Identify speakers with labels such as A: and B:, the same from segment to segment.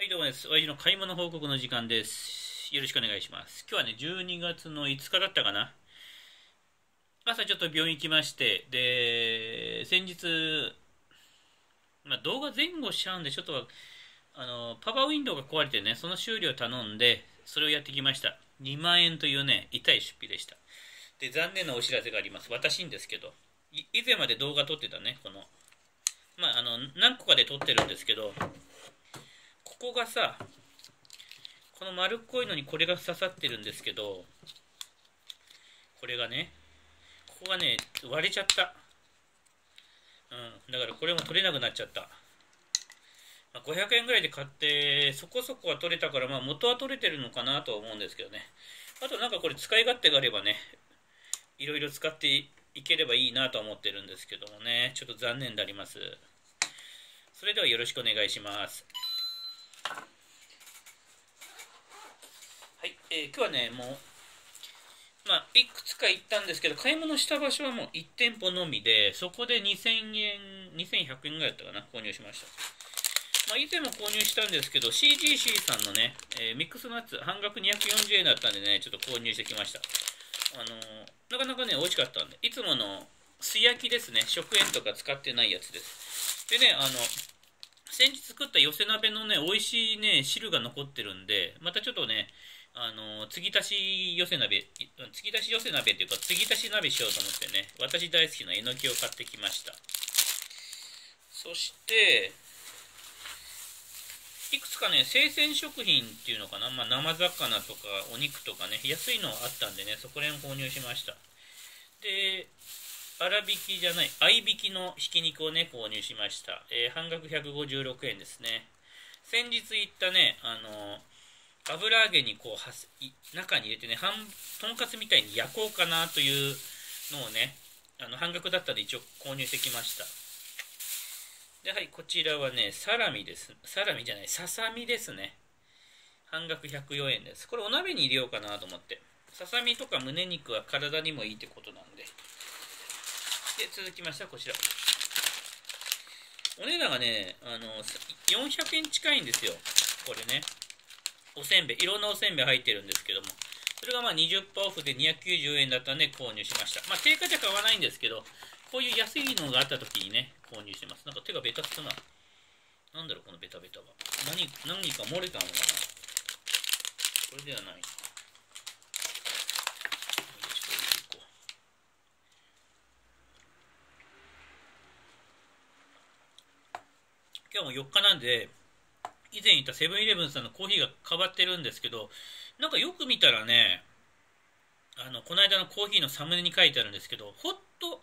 A: はい、どうもです。親父の買い物報告の時間です。よろしくお願いします。今日はね、12月の5日だったかな。朝ちょっと病院行きまして、で、先日、まあ、動画前後しちゃうんで、ちょっと、あの、パワーウィンドウが壊れてね、その修理を頼んで、それをやってきました。2万円というね、痛い出費でした。で、残念なお知らせがあります。私んですけど、以前まで動画撮ってたね、この、まあ、あの、何個かで撮ってるんですけど、ここがさこの丸っこいのにこれが刺さってるんですけどこれがねここがね割れちゃった。うんだからこれも取れなくなっちゃった、500円ぐらいで買ってそこそこは取れたからまあ元は取れてるのかなとは思うんですけどね。あとなんかこれ使い勝手があればねいろいろ使っていければいいなと思ってるんですけどもね。ちょっと残念であります。それではよろしくお願いします。はい、えー今日はね、もう、まあ、いくつか行ったんですけど、買い物した場所はもう1店舗のみで、そこで2000円、2100円ぐらいだったかな、購入しました。まあ、以前も購入したんですけど、CGC さんのね、えーミックスナッツ、半額240円だったんでね、ちょっと購入してきました。あのーなかなかね、美味しかったんで、いつもの素焼きですね、食塩とか使ってないやつです。でね、あの、先日作った寄せ鍋のね、美味しいね、汁が残ってるんで、またちょっとね、あの、継ぎ足し寄せ鍋、継ぎ足し寄せ鍋っていうか、継ぎ足し鍋しようと思ってね、私大好きなえのきを買ってきました。そして、いくつかね、生鮮食品っていうのかな、まあ、生魚とかお肉とかね、安いのあったんでね、そこら辺購入しました。で、粗挽きじゃない、合いびきのひき肉をね、購入しました。えー半額156円ですね。先日行ったね、あの油揚げにこうはす中に入れてね、半とんかつみたいに焼こうかなというのをね、あの半額だったんで一応購入してきました。で、はい、こちらはね、サラミです。サラミじゃない、ささみですね。半額104円です。これお鍋に入れようかなと思って。ささみとか胸肉は体にもいいってことなんで。で、続きましてはこちら。お値段がね、あの、400円近いんですよ。これね。おせんべい。いろんなおせんべい入ってるんですけども。それがまあ20%オフで290円だったんで購入しました。まあ定価じゃ買わないんですけど、こういう安いのがあった時にね、購入してます。なんか手がベタつくな。なんだろう、このベタベタは。何、何か漏れたのかなこれではないな。よいしょこう今日も4日なんで、以前言ったセブンイレブンさんのコーヒーが変わってるんですけど、なんかよく見たらね、あの、この間のコーヒーのサムネに書いてあるんですけど、ホット、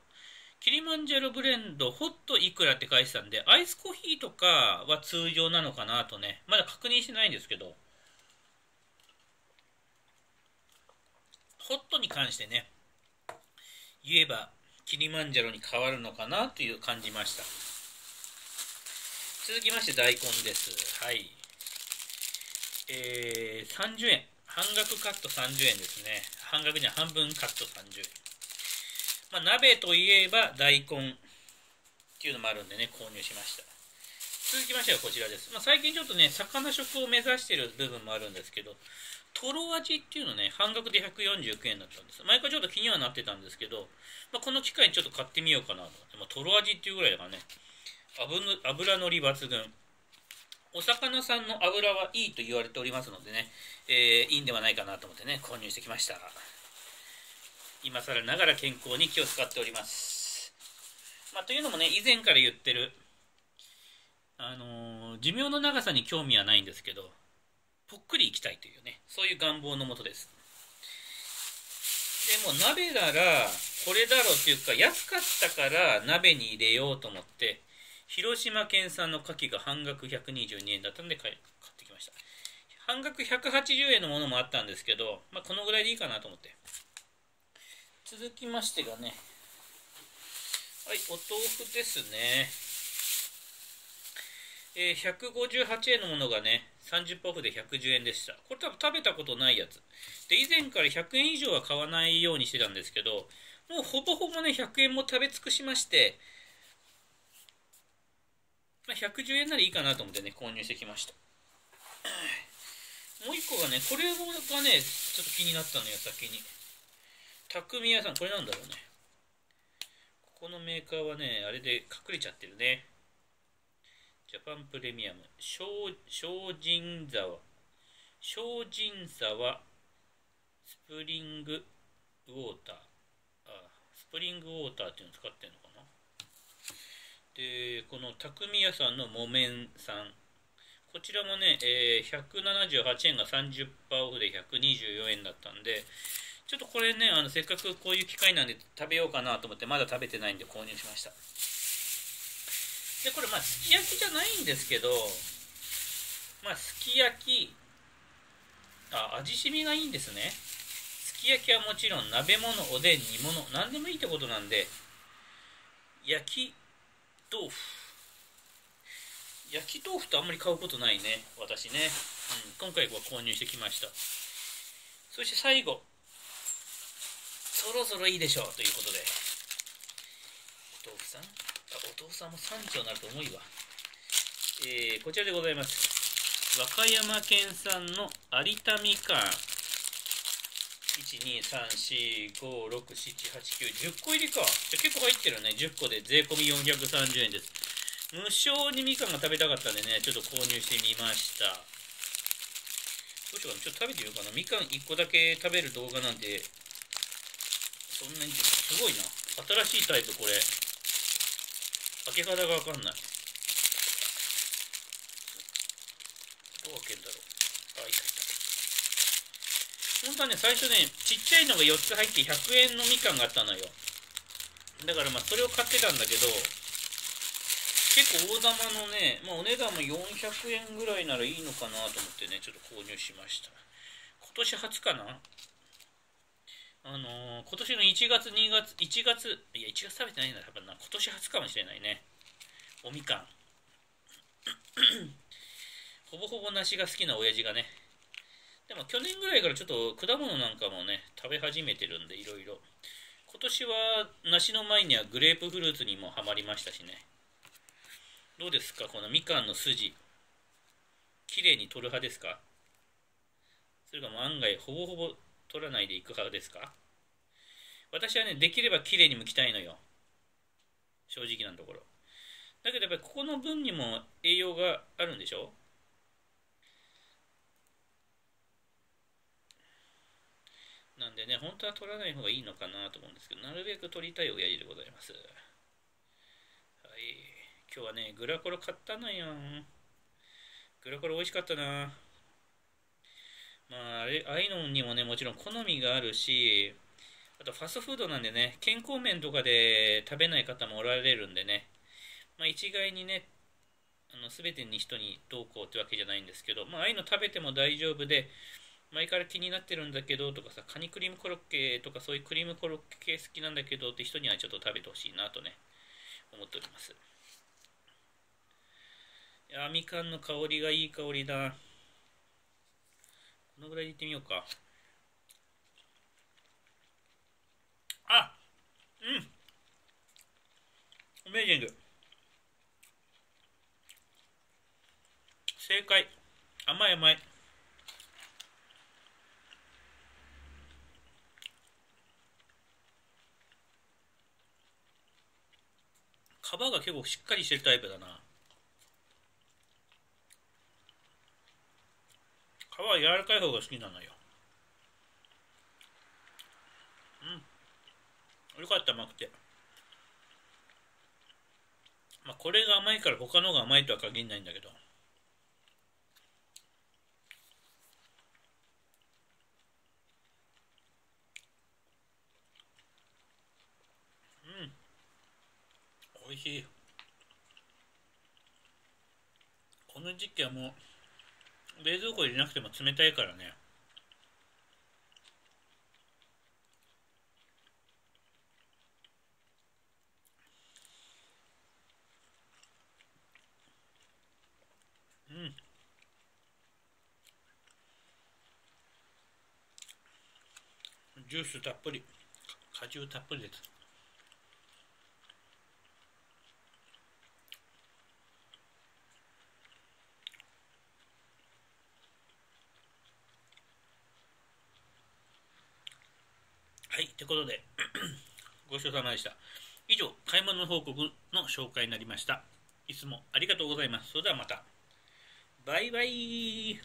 A: キリマンジャロブレンド、ホットいくらって書いてたんで、アイスコーヒーとかは通常なのかなとね、まだ確認してないんですけど、ホットに関してね、言えば、キリマンジャロに変わるのかなという感じました。続きまして大根です。はい。えー、30円。半額カット30円ですね。半額じゃ半分カット30円。まあ、鍋といえば大根っていうのもあるんでね、購入しました。続きましてはこちらです。まあ、最近ちょっとね、魚食を目指してる部分もあるんですけど、トロ味っていうのね、半額で149円だったんです。前からちょっと気にはなってたんですけど、まあ、この機会にちょっと買ってみようかなと思って、まあ、トロ味っていうぐらいだからね、油のり抜群。お魚さんの油はいいと言われておりますのでね、えーいいんではないかなと思ってね、購入してきました。今更ながら健康に気を使っております。まあ、というのもね、以前から言ってる、あのー寿命の長さに興味はないんですけど、ぽっくりいきたいというね、そういう願望のもとです。でも鍋なら、これだろうっていうか、安かったから鍋に入れようと思って、広島県産の牡蠣が半額122円だったんで買ってきました。半額180円のものもあったんですけど、まあ、このぐらいでいいかなと思って。続きましてがね、はい、お豆腐ですね。えー158円のものがね、30オフで110円でした。これ多分食べたことないやつ。で、以前から100円以上は買わないようにしてたんですけど、もうほぼほぼね、100円も食べ尽くしまして、まあ、110円ならいいかなと思ってね、購入してきました。もう一個がね、これがね、ちょっと気になったのよ、先に。匠屋さん、これなんだろうね。ここのメーカーはね、あれで隠れちゃってるね。ジャパンプレミアム。精進沢。精進沢スプリングウォーター。あスプリングウォーターっていうの使ってるのか。で、この匠屋さんの木綿さん。こちらもね、えー、178円が30%オフで124円だったんで、ちょっとこれね、あのせっかくこういう機会なんで食べようかなと思って、まだ食べてないんで購入しました。で、これ、まあ、すき焼きじゃないんですけど、まあ、すき焼き、あ、味しみがいいんですね。すき焼きはもちろん、鍋物、おでん、煮物、何でもいいってことなんで、焼き豆腐。焼き豆腐とあんまり買うことないね、私ね。うん、今回は購入してきました。そして最後、そろそろいいでしょうということで、お豆腐さん？あ、お豆腐さんも3丁になると思いわ。えー、こちらでございます。和歌山県産の有田みかん。1、2、3、4、5、6、7、8、9、10個入りか。結構入ってるね。10個で税込み430円です。無償にみかんが食べたかったんでね、ちょっと購入してみました。どうしようかな。ちょっと食べてみようかな。みかん1個だけ食べる動画なんで、そんなに、すごいな。新しいタイプ、これ。開け方がわかんない。どう開けんだろう。あ、いたい。本当はね、最初ね、ちっちゃいのが4つ入って100円のみかんがあったのよ。だからまあ、それを買ってたんだけど、結構大玉のね、まあ、お値段も400円ぐらいならいいのかなと思ってね、ちょっと購入しました。今年初かな？あのー、今年の1月、2月、1月、いや、1月食べてないんだ、多分な。今年初かもしれないね。おみかん。ほぼほぼ梨が好きな親父がね。でも去年ぐらいからちょっと果物なんかもね、食べ始めてるんで、いろいろ。今年は梨の前にはグレープフルーツにもハマりましたしね。どうですか？このみかんの筋。きれいに取る派ですか？それかも案外ほぼほぼ取らないでいく派ですか？私はね、できればきれいに剥きたいのよ。正直なところ。だけどやっぱりここの分にも栄養があるんでしょ？なんでね、本当は取らない方がいいのかなと思うんですけど、なるべく取りたい親父でございます。はい。今日はね、グラコロ買ったのよ。グラコロ美味しかったな。まあ、あれ、ああいうのにもね、もちろん好みがあるし、あとファストフードなんでね、健康面とかで食べない方もおられるんでね、まあ一概にね、あの全てに人にどうこうってわけじゃないんですけど、まあああいうの食べても大丈夫で、前から気になってるんだけどとかさ、カニクリームコロッケとかそういうクリームコロッケ好きなんだけどって人にはちょっと食べてほしいなとね、思っております。いやみかんの香りがいい香りだ。このぐらいでいってみようか。あうん。アメージング。正解。甘い甘い。皮が結構しっかりしてるタイプだな。皮は柔らかい方が好きなのよ。うん。よかった甘くてまあこれが甘いから他のが甘いとは限らないんだけどうんこの時期はもう冷蔵庫入れなくても冷たいからね。うん。ジュースたっぷり。果汁たっぷりです。ってことで ごちそうさまでした。以上買い物報告の紹介になりました。いつもありがとうございます。それではまた。バイバイ。